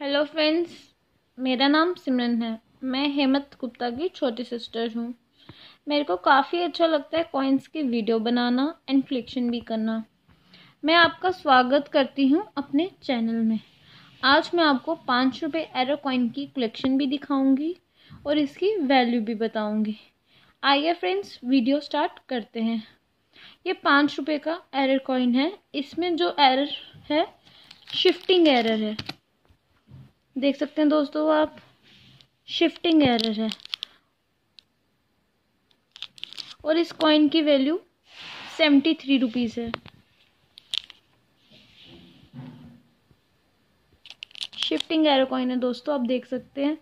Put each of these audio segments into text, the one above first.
Hello friends मेरा नाम सिमरन है। मैं हेमंत गुप्ता की छोटी सिस्टर हूँ। मेरे को काफ़ी अच्छा लगता है कॉइन्स की वीडियो बनाना एंड कलेक्शन भी करना। मैं आपका स्वागत करती हूँ अपने चैनल में। आज मैं आपको पाँच रुपये एरो कॉइन की कलेक्शन भी दिखाऊँगी और इसकी वैल्यू भी बताऊँगी। आइए फ्रेंड्स वीडियो स्टार्ट करते हैं। ये पाँच रुपये का एरर कॉइन है। इसमें जो एरर है शिफ्टिंग एरर है। देख सकते हैं दोस्तों, आप शिफ्टिंग एरर है। और इस कॉइन की वैल्यू सेवेंटी थ्री रुपीज़ है। शिफ्टिंग एरर कॉइन है दोस्तों, आप देख सकते हैं।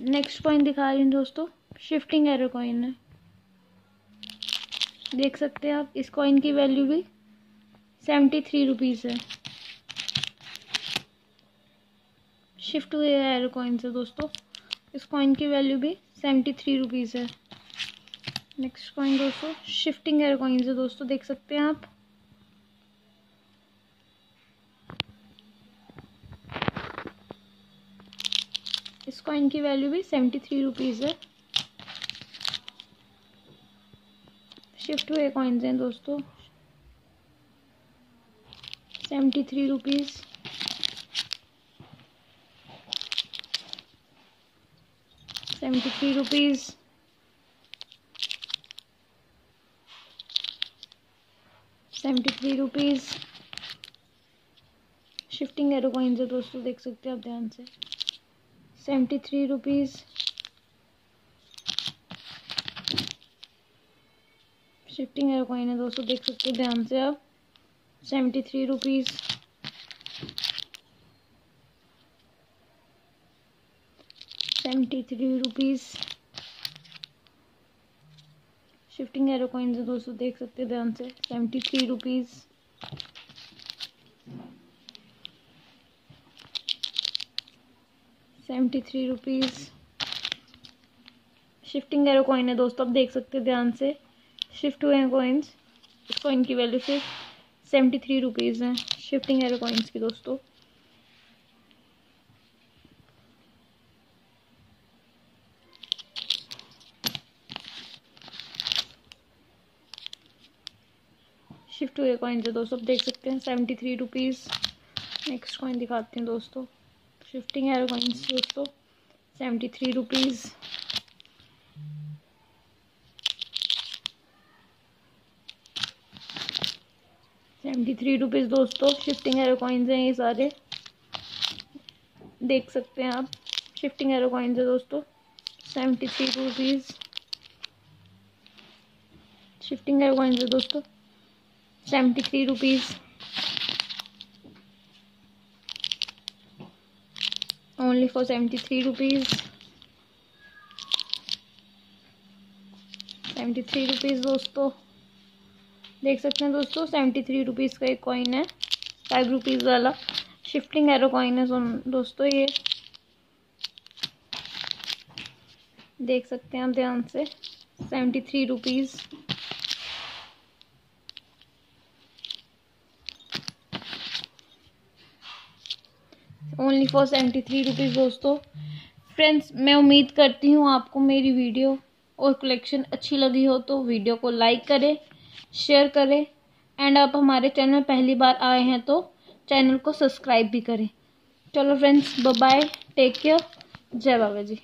नेक्स्ट कॉइन दिखा रही हूँ दोस्तों शिफ्टिंग एरर कॉइन है। देख सकते हैं आप, इस कॉइन की वैल्यू भी सेवेंटी थ्री रुपीज़ है। शिफ्ट हुए एयर कॉइन से दोस्तों। इस कॉइन की वैल्यू भी सेवेंटी थ्री रुपीज़ है। नेक्स्ट कॉइन दोस्तों शिफ्टिंग एयर कॉइन से दोस्तों, देख सकते हैं आप। इस कॉइन की वैल्यू भी सेवेंटी थ्री रुपीज़ है। शिफ्ट हुए कॉइन्स हैं दोस्तों। Seventy three rupees seventy three rupees seventy three rupees shifting arrow coins है दोस्तों, देख सकते हैं आप ध्यान से। Seventy three rupees shifting arrow coin है दोस्तों, देख सकते हैं ध्यान से आप। Seventy three rupees seventy three rupees shifting arrow coins दोस्तों, देख सकते हैं ध्यान से। Seventy three rupees seventy three rupees shifting arrow coin है दोस्तों, आप देख सकते हैं ध्यान से। शिफ्ट हुए हैं कॉइन्स इस कॉइन की वैल्यू सिर्फ़ सेवेंटी थ्री रुपीज़ हैं। शिफ्टिंग एरो कॉइन्स की दोस्तों। शिफ्ट हुए कॉइन है दोस्तों। देख सकते हैं seventy three rupees. Next coin दिखाते हैं दोस्तों। शिफ्टिंग एरो कॉइन्स दोस्तों। Seventy three rupees. Seventy three rupees दोस्तों शिफ्टिंग एरो कॉइन्स हैं ये सारे। देख सकते हैं आप शिफ्टिंग एरो कॉइन्स है दोस्तों seventy three rupees shifting arrow coins है दोस्तों seventy three rupees only for seventy three rupees seventy three rupees दोस्तों। देख सकते हैं दोस्तों सेवेंटी थ्री रुपीज़ का एक कॉइन है फाइव रुपीज़ वाला। शिफ्टिंग एरो कॉइन है दोस्तों ये। देख सकते हैं आप ध्यान से seventy three rupees only for seventy three rupees दोस्तों। फ्रेंड्स मैं उम्मीद करती हूँ आपको मेरी वीडियो और कलेक्शन अच्छी लगी हो तो वीडियो को लाइक करें। शेयर करें। एंड आप हमारे चैनल पहली बार आए हैं तो चैनल को सब्सक्राइब भी करें। चलो फ्रेंड्स बाय टेक केयर जय बाबा जी।